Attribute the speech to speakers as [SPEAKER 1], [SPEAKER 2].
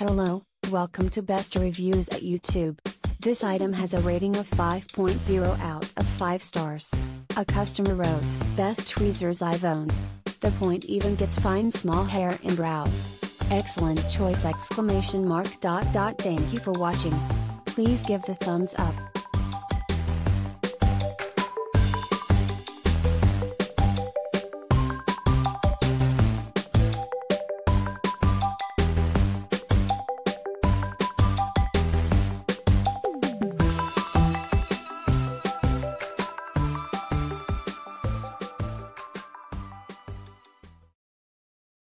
[SPEAKER 1] Hello, welcome to Best Reviews at YouTube. This item has a rating of 5.0 out of 5 stars. A customer wrote, Best tweezers I've owned. The point even gets fine small hair and brows. Excellent choice exclamation mark dot dot thank you for watching. Please give the thumbs up.